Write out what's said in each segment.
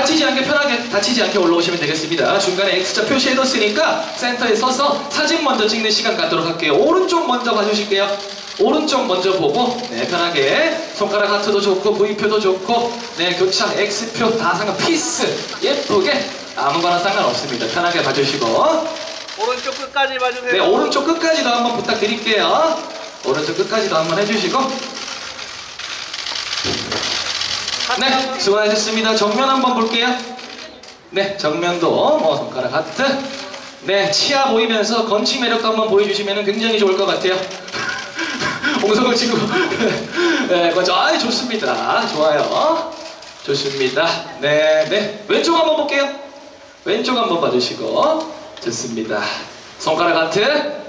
다치지 않게 편하게 다치지 않게 올라오시면 되겠습니다. 중간에 X자 표시해뒀으니까 센터에 서서 사진 먼저 찍는 시간 갖도록 할게요. 오른쪽 먼저 봐주실게요. 오른쪽 먼저 보고 네 편하게 손가락 하트도 좋고 V표도 좋고 네 교차 X표 다 상관 peace 예쁘게 아무거나 상관없습니다. 편하게 봐주시고 오른쪽 끝까지 봐주세요. 네 오른쪽 끝까지도 한번 부탁드릴게요. 오른쪽 끝까지도 한번 해주시고 네, 수고하셨습니다. 정면 한번 볼게요. 네, 정면도 뭐 손가락 하트. 네, 치아 보이면서 건치 매력도 한번 보여주시면 굉장히 좋을 것 같아요. 옹성을 치고. 네, 건치, 아, 좋습니다. 좋아요. 좋습니다. 네, 네. 왼쪽 한번 볼게요. 왼쪽 한번 봐주시고. 좋습니다. 손가락 하트.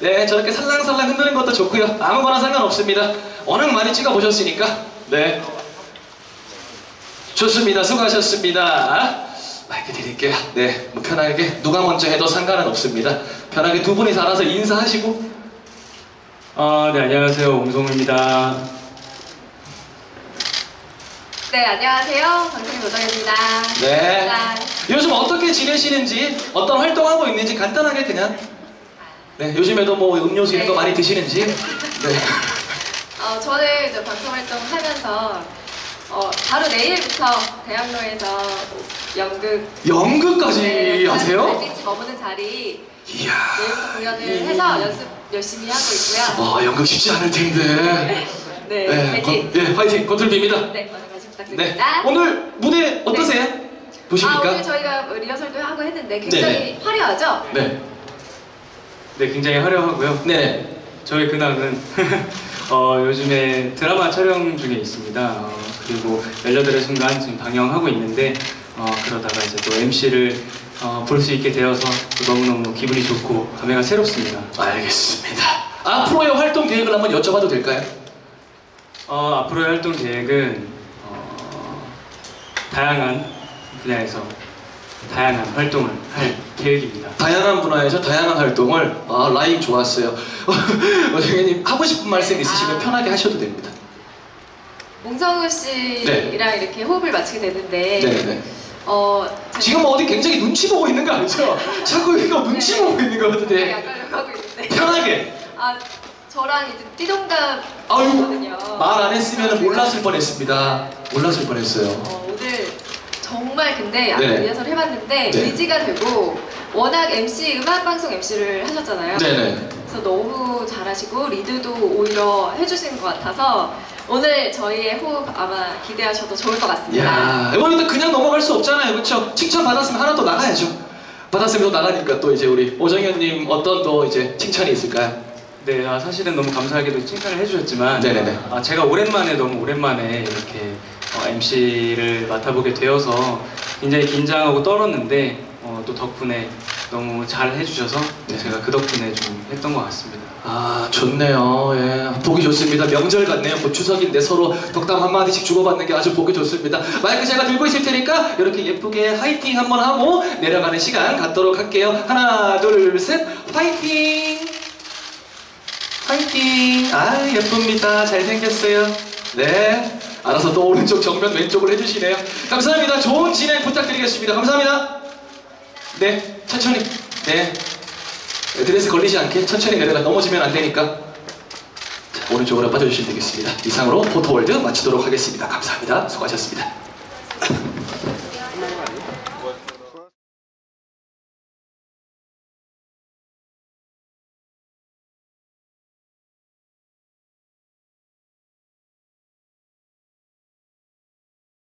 네, 저렇게 살랑살랑 흔드는 것도 좋고요. 아무거나 상관없습니다. 워낙 많이 찍어보셨으니까. 네. 좋습니다. 수고하셨습니다. 마이크 드릴게요. 네, 뭐 편하게 누가 먼저 해도 상관은 없습니다. 편하게 두 분이서 알아서 인사하시고 아, 네, 안녕하세요. 옹성우입니다. 네, 안녕하세요. 방송인 노정입니다. 네. 짠. 요즘 어떻게 지내시는지 어떤 활동하고 있는지 간단하게 그냥 네, 요즘에도 뭐 음료수 이런 거 네. 많이 드시는지 네. 어, 저는 이제 방송 활동 하면서 어, 바로 내일부터 대학로에서 연극 연극까지 네, 하세요? 달빛이 머무는 자리 이야 내일부터 공연을 해서 연습 열심히 하고 있고요. 와 연극 쉽지 않을 텐데 네, 네, 파이팅. 건, 네 화이팅 건틀비입니다 네, 오늘 관심 네 부탁드립니다. 오늘 무대 어떠세요? 아, 보십니까? 오늘 저희가 리허설도 하고 했는데 굉장히 네네. 화려하죠? 네. 네, 굉장히 화려하고요. 네. 저희 근황은 어, 요즘에 드라마 촬영 중에 있습니다. 어, 그리고 열려들의 순간 지금 방영하고 있는데 어, 그러다가 이제 또 MC를 볼수 있게 되어서 또 너무너무 기분이 좋고 감회가 새롭습니다. 알겠습니다. 앞으로의 활동 계획을 한번 여쭤봐도 될까요? 어, 앞으로의 활동 계획은 어, 다양한 분야에서 다양한 활동을 할 계획입니다. 다양한 분야에서 다양한 활동을 아 라인 좋았어요. 어정현님 하고 싶은 말씀 있으시면 아. 편하게 하셔도 됩니다. 몽성우 씨랑 이렇게 호흡을 맞추게 되는데 네, 네. 어, 지금 어디 굉장히 눈치 보고 있는 거 아니죠? 자꾸 이거 눈치 네. 보고 있는 거 같은데 약간 하고 있는데 편하게. 아 저랑 이제 띠동갑 아유 거든요. 말 안 했으면 몰랐을 뻔했습니다. 몰랐을 뻔했어요. 어, 오늘 정말 근데 아까 네. 리허설 해봤는데 네. 의지가 되고 워낙 MC 음악 방송 MC를 하셨잖아요. 네네. 그래서 너무 잘하시고 리드도 오히려 해주신 것 같아서 오늘 저희의 호흡 아마 기대하셔도 좋을 것 같습니다. 야 이번에도 그냥 넘어갈 수 없잖아요, 그렇죠? 칭찬 받았으면 하나 더 나가야죠. 받았으면 또 나가니까 또 이제 우리 오정현님 어떤 또 이제 칭찬이 있을까요? 네, 아, 사실은 너무 감사하게도 칭찬을 해주셨지만 네네네. 아, 제가 오랜만에 너무 오랜만에 이렇게 MC를 맡아보게 되어서 굉장히 긴장하고 떨었는데 어, 또 덕분에 너무 잘 해주셔서 네. 제가 그 덕분에 좀 했던 것 같습니다. 아 좋네요. 예, 보기 좋습니다. 명절 같네요. 곧 추석인데 서로 덕담 한 마디씩 주고받는 게 아주 보기 좋습니다. 마이크 제가 들고 있을 테니까 이렇게 예쁘게 화이팅 한번 하고 내려가는 시간 갖도록 할게요. 하나, 둘, 셋, 화이팅! 화이팅! 아 예쁩니다. 잘생겼어요. 네. 알아서 또 오른쪽 정면 왼쪽을 해주시네요. 감사합니다. 좋은 진행 부탁드리겠습니다. 감사합니다. 네, 천천히. 네. 드레스 걸리지 않게 천천히 내려가 넘어지면 안 되니까 자, 오른쪽으로 빠져주시면 되겠습니다. 이상으로 포토월도 마치도록 하겠습니다. 감사합니다. 수고하셨습니다.